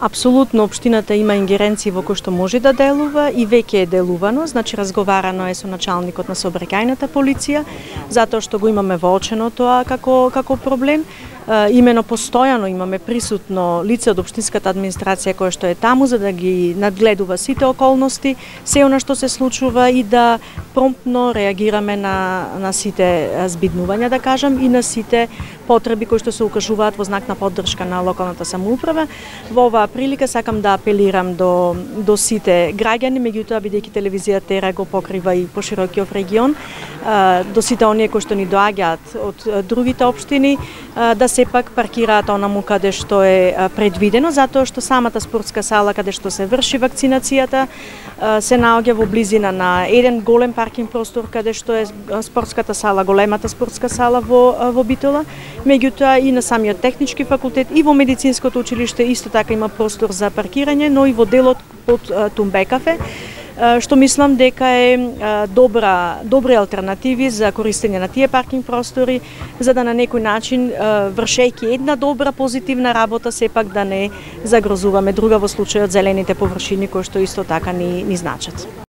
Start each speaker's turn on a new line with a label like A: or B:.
A: Апсолутно општината има ингеренции во кои што може да делува и веќе е делувано, значи разговарано е со началникот на сообраќајната полиција, затоа што го имаме воочено тоа како како проблем имено постојано имаме присутно лице од општинската администрација кое што е таму за да ги надгледува сите околности, се она што се случува и да промптно реагираме на на сите збиднувања да кажам и на сите потреби кои што се укажуваат во знак на поддршка на локалната самоуправа. Во оваа прилика сакам да апелирам до до сите граѓани, меѓутоа бидејќи телевизија Тера го покрива и поширокиот регион, до сите оние кои што ни доаѓаат од другите општини да сепак паркираат онаму каде што е предвидено, затоа што самата спортска сала каде што се врши вакцинацијата се наоѓа во близина на еден голем паркинг простор каде што е спортската сала, големата спортска сала во во Битола, меѓутоа и на самиот технички факултет и во медицинското училиште исто така има простор за паркирање, но и во делот под Тумбекафе што мислам дека е добра добри алтернативи за користење на тие паркинг простори за да на некој начин вршејќи една добра позитивна работа сепак да не загрозуваме друга во случајот зелените површини кои што исто така ни ни значат.